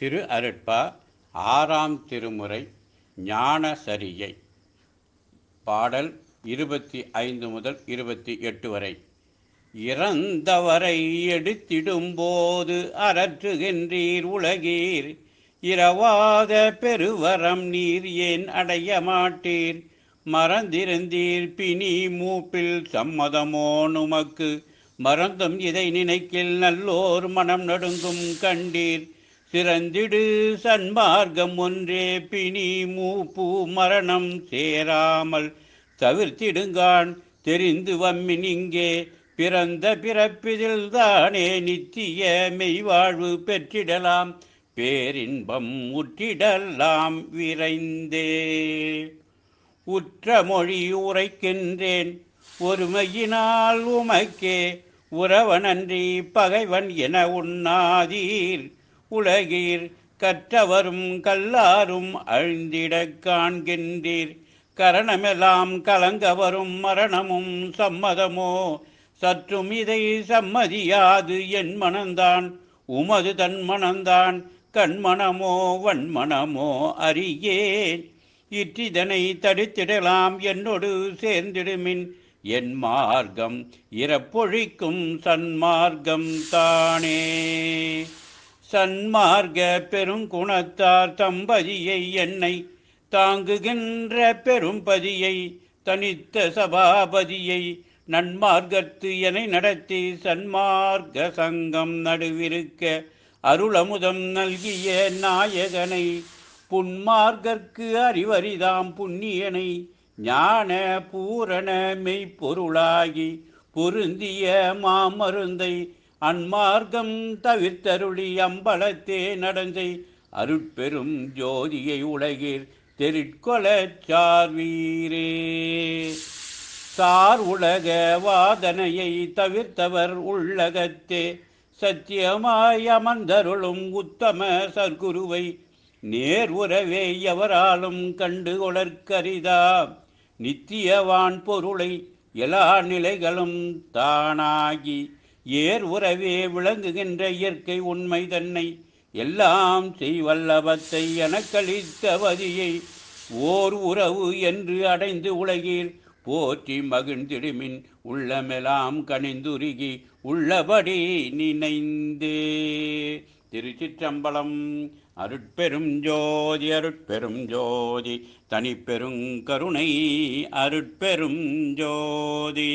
திரு அருட்பா ஆறாம் திருமுறை ஞான சரியை. பாடல் இருபத்தி ஐந்து முதல் இருபத்தி எட்டு வரை. இறந்தவரை எடுத்திடும்போது அரற்றுகின்றீர் உலகீர். இரவாத பெருவரம் நீர் ஏன் அடைய மாட்டீர்? மறந்திருந்தீர் பிணி மூப்பில் சம்மதமோ நுமக்கு? மறந்தும் இதை நினைக்கில் நல்லோர் மனம் நடுங்கும் கண்டீர். சிறந்திடு சன்மார்க்கம் ஒன்றே பிணி மூப்பு மரணம் சேராமல் தவிர்த்திடுங்கான். தெரிந்து வம்மின் இங்கே பிறந்த பிறப்பிதில் தானே நித்திய மெய்வாழ்வு பெற்றிடலாம். பேரின்பம் உற்றிடலாம் விரைந்தே. உற்ற மொழி உரைக்கின்றேன் ஒருமையினால் உமக்கே. உறவனன்றி பகைவன் என உண்ணாதீர். உலகீர் கற்றவரும் கல்லாரும் அழிந்திடக் காண்கின்றீர். கரணமெல்லாம் கலங்க வரும் மரணமும் சம்மதமோ? சற்றும் இதை சம்மதியாது என் மனந்தான். உமது தன் மனந்தான் கண்மணமோ வன்மணமோ அறியேன். இற்றிதனை தடுத்திடலாம் என்னோடு சேர்ந்திடுமின். என் மார்க்கம் இறப்பொழிக்கும் சன்மார்க்கம் தானே. சன்மார்க பெருங்குணத்தார் தம்பதியை என்னை தாங்குகின்ற பெரும்பதியை தனித்த சபாபதியை நன்மார்க்கத்து என நடத்தி சன்மார்க்க சங்கம் நடுவிருக்க அருளமுதம் நல்கிய நாயகனை புன்மார்கற்கு அறிவறிதாம் புண்ணியனை ஞான பூரண மெய்ப்பொருளாகி பொருந்திய மாமருந்தை அன்மார்க்கம் தவிர்த்தருளி அம்பலத்தே நடந்தை அருட்பெரும் ஜோதியை உலகில் தெரிட்கொலச் சார்வீரே. சார் உலக வாதனையை தவிர்த்தவர் உள்ளகத்தே சத்தியமாய் அமர்ந்தருளும் உத்தம சர்க்குருவை நேர் உறவே எவராலும் கண்டு கொளற்கரிதா நித்தியவான் பொருளை எல்லா நிலைகளும் தானாகி ஏர் உறவே விளங்குகின்ற இயற்கை உண்மை தன்னை. எல்லாம் செய்வல்லவத்தை எனக்களித்த வதியை ஓர் உறவு என்று அடைந்து உலகில் போற்றி மகிழ்ந்திடுமின் உள்ளமெல்லாம் கணிந்துருகி உள்ளபடி நினைந்தே. திருச்சிற்றம்பலம் அருட்பெரும் ஜோதி அருட்பெரும் ஜோதி தனிப்பெருங்கருணை அருட்பெரும் ஜோதி.